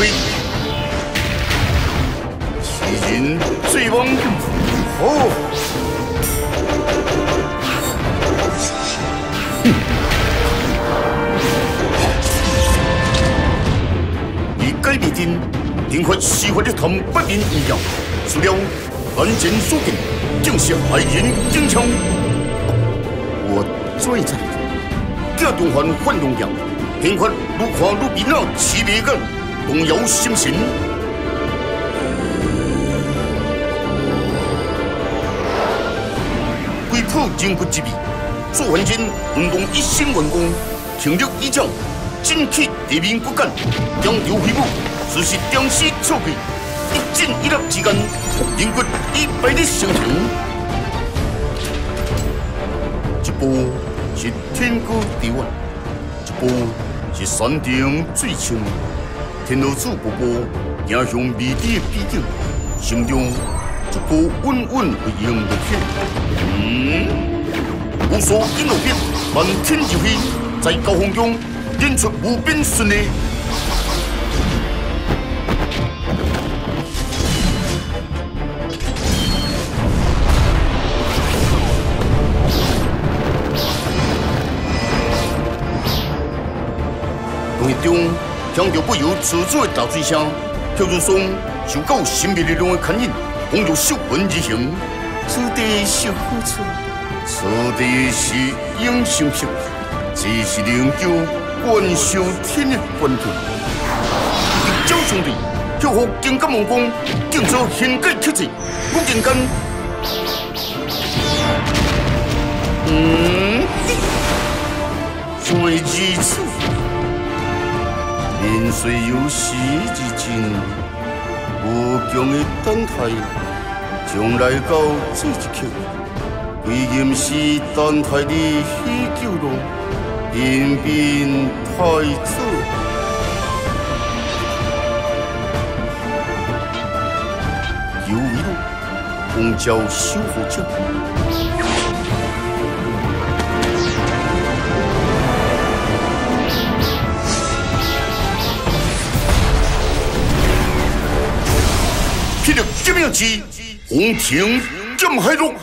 飞，奇人醉翁哦，改变真，定发司法的谈不明意料，除了案件所定，竟是害人惊枪。我最在这东环换龙阳。天发愈看愈明啊，凄美感动摇心神。鬼谱人骨之谜，做完真运动一心完工，听力以上，精气地面骨干，扬州飞舞，实是长势错配，一进一入之间，人骨一百的形成。一步是天高地远，一步。是山顶最青，天老子步步行向美丽的边境，心中一股稳稳的迎着天。嗯，无数引路兵漫天就飞，在高空中演出无边顺利。中听到不由自主的大水声，跳入松受到神秘力量的牵引，风入秀文而行。此地是何处？此地是永生城，这是灵柩观修天的关头。一朝兄弟，跳河金刚王宫，建造现改奇迹，不简单。嗯，最如此。虽有时之尽，无穷的等待，将来到这一刻，归阴是等待的喜酒浓，平平太子，有一路公交守护者。铁力革命之红尘，剑海路。